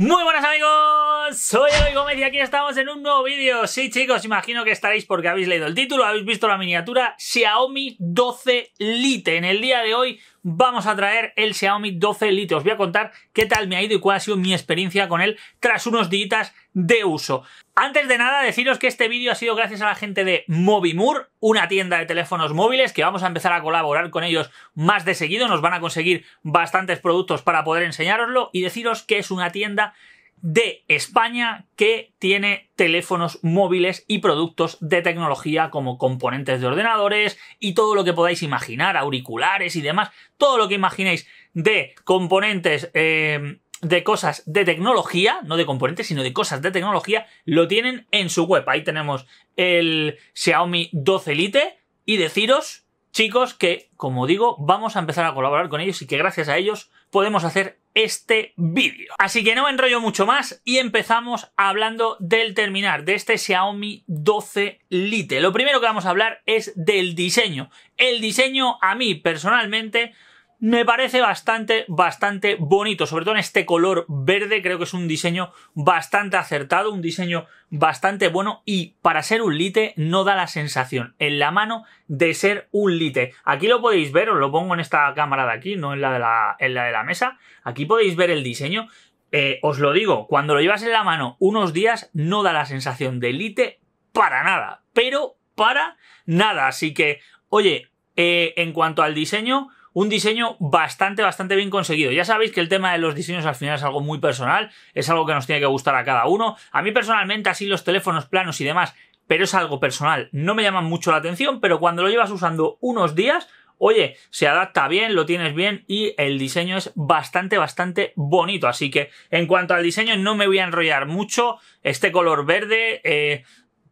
Muy buenas amigos, soy Eloy Gómez y aquí estamos en un nuevo vídeo. Sí chicos, imagino que estaréis porque habéis leído el título, habéis visto la miniatura Xiaomi 12 Lite. En el día de hoy vamos a traer el Xiaomi 12 Lite. Os voy a contar qué tal me ha ido y cuál ha sido mi experiencia con él tras unos días de uso. Antes de nada, deciros que este vídeo ha sido gracias a la gente de Movimur, una tienda de teléfonos móviles que vamos a empezar a colaborar con ellos más de seguido. Nos van a conseguir bastantes productos para poder enseñaroslo y deciros que es una tienda de España que tiene teléfonos móviles y productos de tecnología como componentes de ordenadores y todo lo que podáis imaginar, auriculares y demás, todo lo que imaginéis de componentes eh, de cosas de tecnología, no de componentes, sino de cosas de tecnología, lo tienen en su web. Ahí tenemos el Xiaomi 12 Lite y deciros, chicos, que, como digo, vamos a empezar a colaborar con ellos y que gracias a ellos podemos hacer este vídeo. Así que no me enrollo mucho más y empezamos hablando del terminar de este Xiaomi 12 Lite. Lo primero que vamos a hablar es del diseño. El diseño a mí personalmente me parece bastante, bastante bonito, sobre todo en este color verde, creo que es un diseño bastante acertado, un diseño bastante bueno y para ser un lite no da la sensación en la mano de ser un lite. Aquí lo podéis ver, os lo pongo en esta cámara de aquí, no en la de la, en la, de la mesa, aquí podéis ver el diseño, eh, os lo digo, cuando lo llevas en la mano unos días no da la sensación de lite para nada, pero para nada, así que, oye, eh, en cuanto al diseño, un diseño bastante, bastante bien conseguido. Ya sabéis que el tema de los diseños al final es algo muy personal, es algo que nos tiene que gustar a cada uno. A mí personalmente así los teléfonos planos y demás, pero es algo personal, no me llaman mucho la atención, pero cuando lo llevas usando unos días, oye, se adapta bien, lo tienes bien y el diseño es bastante, bastante bonito. Así que en cuanto al diseño no me voy a enrollar mucho. Este color verde, eh,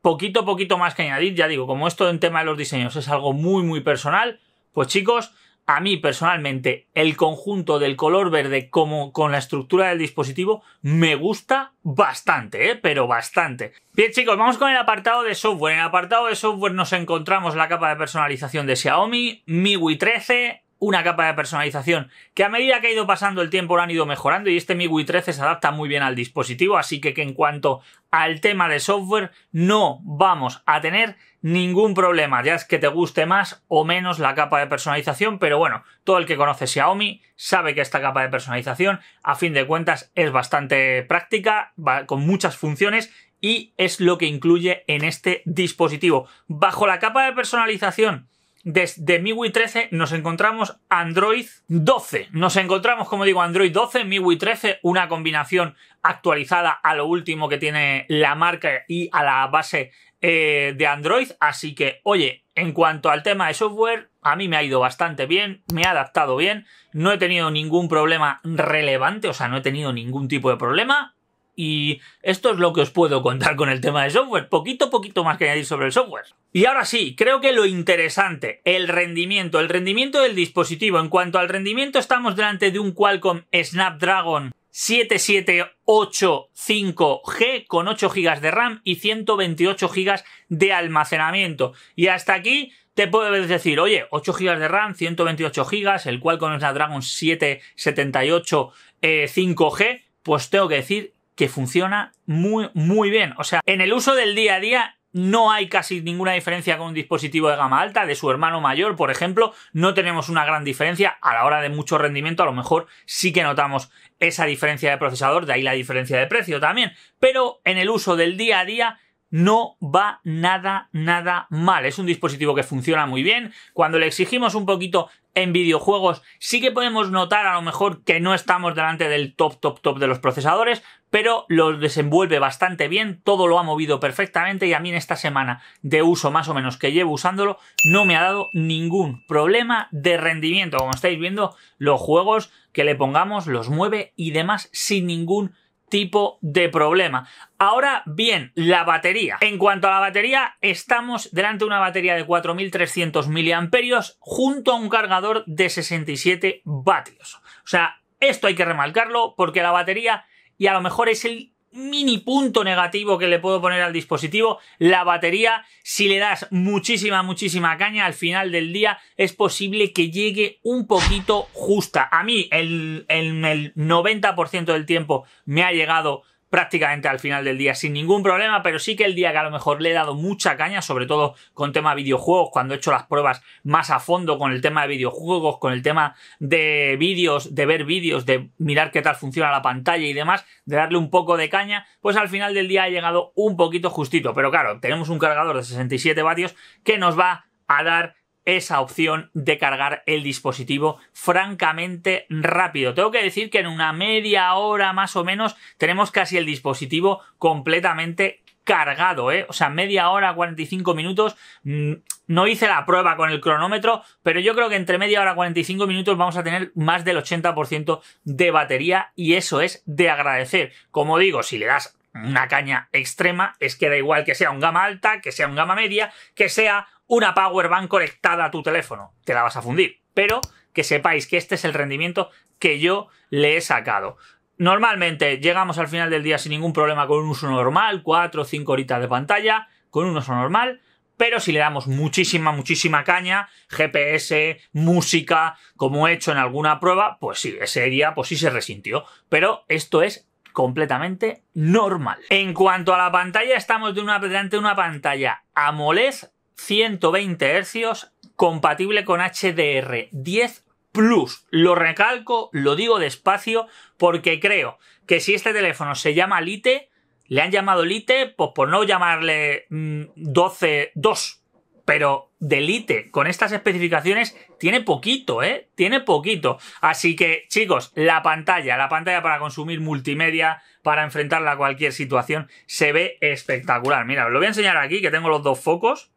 poquito, poquito más que añadir. Ya digo, como esto en tema de los diseños es algo muy, muy personal, pues chicos, a mí personalmente el conjunto del color verde como con la estructura del dispositivo me gusta bastante, ¿eh? pero bastante. Bien chicos, vamos con el apartado de software. En el apartado de software nos encontramos la capa de personalización de Xiaomi, MIUI 13, una capa de personalización que a medida que ha ido pasando el tiempo lo han ido mejorando y este MIUI 13 se adapta muy bien al dispositivo, así que, que en cuanto al tema de software no vamos a tener ningún problema, ya es que te guste más o menos la capa de personalización, pero bueno, todo el que conoce Xiaomi sabe que esta capa de personalización a fin de cuentas es bastante práctica, con muchas funciones y es lo que incluye en este dispositivo. Bajo la capa de personalización desde MIUI 13 nos encontramos Android 12. Nos encontramos, como digo, Android 12, MIUI 13, una combinación actualizada a lo último que tiene la marca y a la base eh, de Android. Así que, oye, en cuanto al tema de software, a mí me ha ido bastante bien, me ha adaptado bien, no he tenido ningún problema relevante, o sea, no he tenido ningún tipo de problema. Y esto es lo que os puedo contar con el tema de software. Poquito, poquito más que añadir sobre el software. Y ahora sí, creo que lo interesante, el rendimiento, el rendimiento del dispositivo. En cuanto al rendimiento, estamos delante de un Qualcomm Snapdragon 7785G con 8 GB de RAM y 128 GB de almacenamiento. Y hasta aquí te puedes decir, oye, 8 GB de RAM, 128 GB, el Qualcomm Snapdragon 778 5G, pues tengo que decir que funciona muy, muy bien. O sea, en el uso del día a día no hay casi ninguna diferencia con un dispositivo de gama alta, de su hermano mayor, por ejemplo, no tenemos una gran diferencia. A la hora de mucho rendimiento, a lo mejor sí que notamos esa diferencia de procesador, de ahí la diferencia de precio también, pero en el uso del día a día no va nada, nada mal. Es un dispositivo que funciona muy bien. Cuando le exigimos un poquito en videojuegos, sí que podemos notar a lo mejor que no estamos delante del top, top, top de los procesadores, pero lo desenvuelve bastante bien, todo lo ha movido perfectamente y a mí en esta semana de uso más o menos que llevo usándolo, no me ha dado ningún problema de rendimiento. Como estáis viendo, los juegos que le pongamos los mueve y demás sin ningún tipo de problema. Ahora bien, la batería. En cuanto a la batería, estamos delante de una batería de 4300 mAh junto a un cargador de 67 vatios. O sea, esto hay que remarcarlo porque la batería, y a lo mejor es el mini punto negativo que le puedo poner al dispositivo, la batería, si le das muchísima, muchísima caña, al final del día es posible que llegue un poquito justa. A mí, en el, el 90% del tiempo me ha llegado prácticamente al final del día sin ningún problema, pero sí que el día que a lo mejor le he dado mucha caña, sobre todo con tema videojuegos, cuando he hecho las pruebas más a fondo con el tema de videojuegos, con el tema de vídeos, de ver vídeos, de mirar qué tal funciona la pantalla y demás, de darle un poco de caña, pues al final del día ha llegado un poquito justito, pero claro, tenemos un cargador de 67 vatios que nos va a dar esa opción de cargar el dispositivo francamente rápido. Tengo que decir que en una media hora más o menos tenemos casi el dispositivo completamente cargado, ¿eh? O sea, media hora, 45 minutos. Mm, no hice la prueba con el cronómetro, pero yo creo que entre media hora y 45 minutos vamos a tener más del 80% de batería y eso es de agradecer. Como digo, si le das una caña extrema, es que da igual que sea un gama alta, que sea un gama media, que sea una power bank conectada a tu teléfono. Te la vas a fundir. Pero que sepáis que este es el rendimiento que yo le he sacado. Normalmente llegamos al final del día sin ningún problema con un uso normal, 4 o 5 horitas de pantalla, con un uso normal, pero si le damos muchísima, muchísima caña, GPS, música, como he hecho en alguna prueba, pues sí, ese día pues sí se resintió. Pero esto es completamente normal. En cuanto a la pantalla, estamos de una, delante de una pantalla AMOLED 120 Hz compatible con HDR10 Plus. Lo recalco, lo digo despacio, porque creo que si este teléfono se llama Lite, le han llamado Lite, pues por no llamarle 12 mm, 2. Pero de Lite, con estas especificaciones, tiene poquito, ¿eh? Tiene poquito. Así que, chicos, la pantalla, la pantalla para consumir multimedia, para enfrentarla a cualquier situación, se ve espectacular. Mira, os lo voy a enseñar aquí, que tengo los dos focos.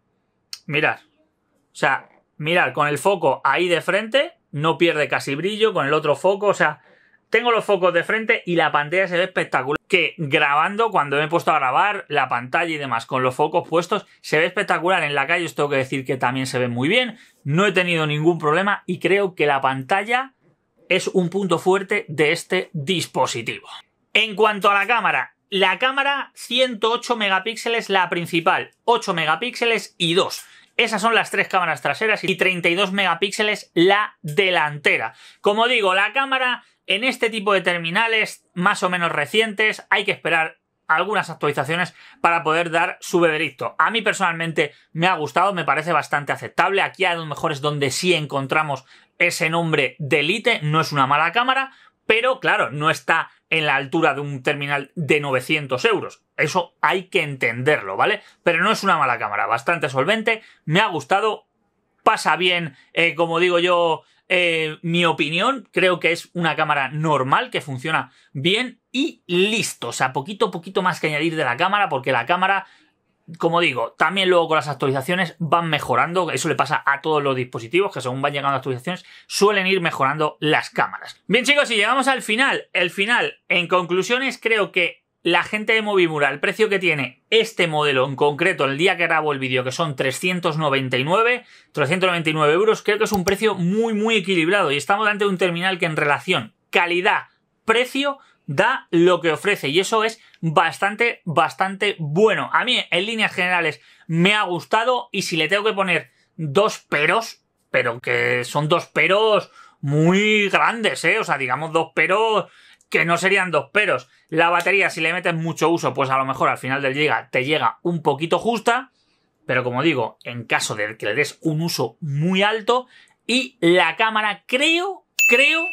Mirad. O sea, mirad, con el foco ahí de frente, no pierde casi brillo, con el otro foco, o sea, tengo los focos de frente y la pantalla se ve espectacular. Que grabando, cuando me he puesto a grabar, la pantalla y demás, con los focos puestos, se ve espectacular. En la calle os tengo que decir que también se ve muy bien. No he tenido ningún problema y creo que la pantalla es un punto fuerte de este dispositivo. En cuanto a la cámara, la cámara 108 megapíxeles la principal, 8 megapíxeles y 2. Esas son las tres cámaras traseras y 32 megapíxeles la delantera. Como digo, la cámara en este tipo de terminales más o menos recientes hay que esperar algunas actualizaciones para poder dar su veredicto. A mí personalmente me ha gustado, me parece bastante aceptable. Aquí a lo mejor es donde sí encontramos ese nombre de Elite, no es una mala cámara, pero claro, no está en la altura de un terminal de 900 euros. Eso hay que entenderlo, ¿vale? Pero no es una mala cámara, bastante solvente, me ha gustado, pasa bien, eh, como digo yo, eh, mi opinión, creo que es una cámara normal, que funciona bien y listo. O sea, poquito, poquito más que añadir de la cámara, porque la cámara como digo, también luego con las actualizaciones van mejorando, eso le pasa a todos los dispositivos que según van llegando actualizaciones suelen ir mejorando las cámaras. Bien chicos, y llegamos al final. El final, en conclusiones, creo que la gente de Movimura, el precio que tiene este modelo en concreto, el día que grabo el vídeo, que son 399, 399 euros, creo que es un precio muy, muy equilibrado y estamos de un terminal que en relación calidad-precio da lo que ofrece y eso es bastante, bastante bueno. A mí, en líneas generales, me ha gustado y si le tengo que poner dos peros, pero que son dos peros muy grandes, ¿eh? O sea, digamos dos peros que no serían dos peros. La batería, si le metes mucho uso, pues a lo mejor al final del llega te llega un poquito justa. Pero como digo, en caso de que le des un uso muy alto. Y la cámara, creo, creo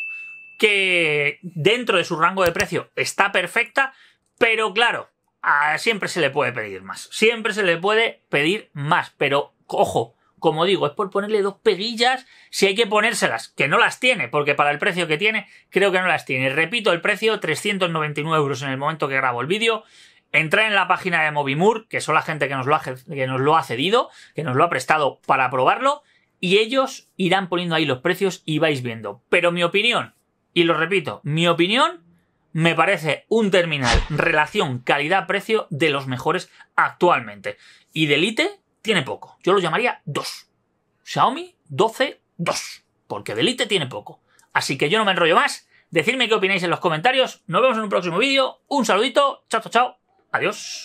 que dentro de su rango de precio está perfecta, pero claro, siempre se le puede pedir más. Siempre se le puede pedir más, pero ojo, como digo, es por ponerle dos peguillas si hay que ponérselas, que no las tiene, porque para el precio que tiene, creo que no las tiene. Repito el precio, 399 euros en el momento que grabo el vídeo. Entré en la página de Movimur, que son la gente que nos, lo ha, que nos lo ha cedido, que nos lo ha prestado para probarlo, y ellos irán poniendo ahí los precios y vais viendo. Pero mi opinión, y lo repito, mi opinión me parece un terminal relación calidad-precio de los mejores actualmente. Y de Elite tiene poco. Yo lo llamaría 2. Xiaomi 12 2. Porque de Elite tiene poco. Así que yo no me enrollo más. Decidme qué opináis en los comentarios. Nos vemos en un próximo vídeo. Un saludito. Chao, chao, chao. Adiós.